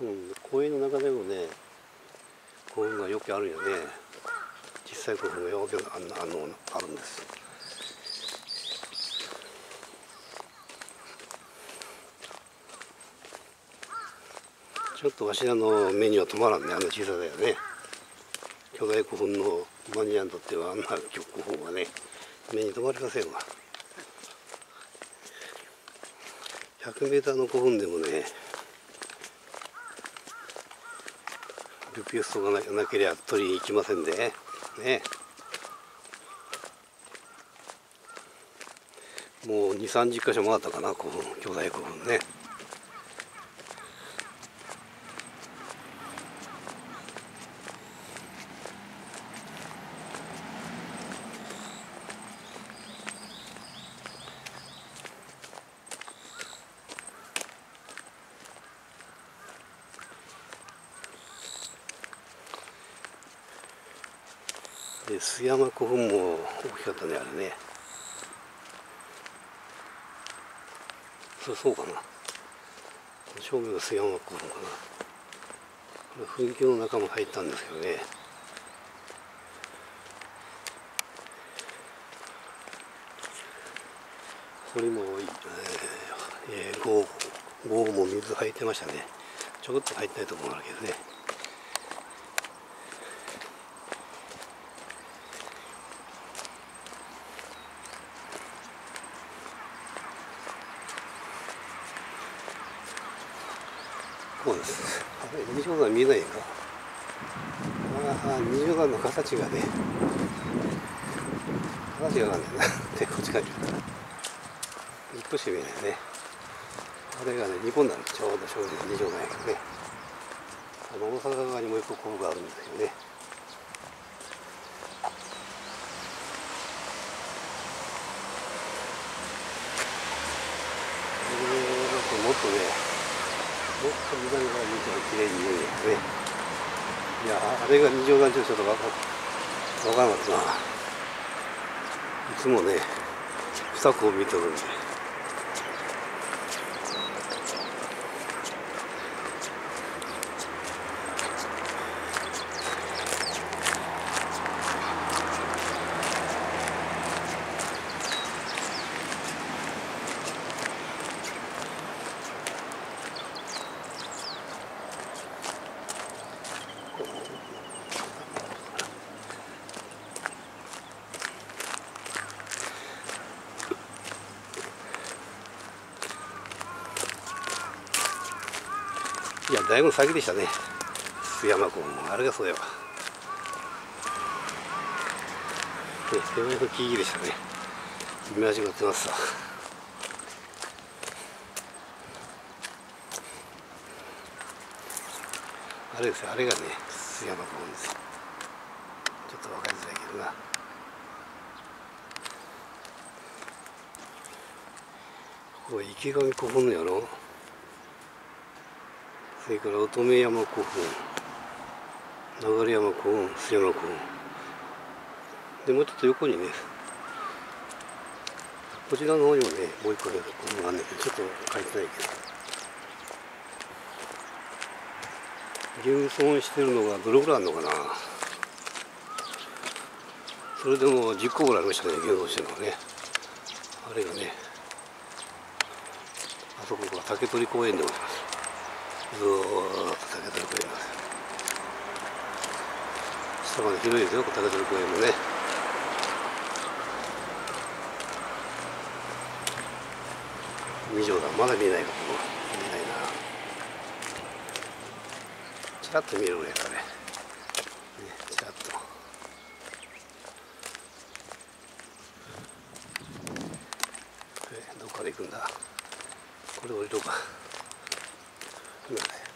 うん、公園の中でもね古墳がよくあるよね。小さい古墳がよくあんあのあるんです。ちょっとわしらの目には止まらんねあの小ささだよね。巨大古墳のマニアにとってはあんな古墳はね目に留まりませんわ。100m の古墳でもねリクエストがなければ取りに行きませんで。ね。もう2 3 0箇所回ったかな古墳巨大古墳ね。で須山古墳も大きかったねあれね。そうそうかな。正面が須山古墳かな。これ墳丘の中も入ったんですけどね。これも、えー、えー、ゴーゴーも水入ってましたね。ちょこっと入ったいところがあるけどね。そうですあれ二条山見えないかああ二条山の形がね。形がわかんないな。でこっちから見るから一個しか見えないね。あれがね2本なんですちょうど正直二条山やけどね。あの大阪側にもう一個こうがあるんですよね。もっとねおっと南側見ても綺麗に見えるよね。いやあれが二条団地ょっと分か分からなかったな。いつもね二子を見とるんでだいぶ先でしたね。須山湖もあれがそうやわ。ね手前の木々でしたね。見間違ってますさあれですよ。あれがね須山湖です。ちょっと分かりづらいけどな。ここ池上古墳のやろ。それから乙女山古墳流山古墳須山古墳。でもうちょっと横にねこちらの方にもねもう一個ね古墳があるんだけどちょっと書いてないけど。現存してるのがどれぐらいあるのかな。それでも10個ぐらいありましたね現存してるのがね。あれがねあそこが竹取公園でございます。ずーっと竹取公園で下まで広いですよ竹取公園もね。二条だ。まだ見えないかここ見えないな。ちらっと見えるぐらいかねねちらっと。えどっから行くんだ。これ降りろか。Good.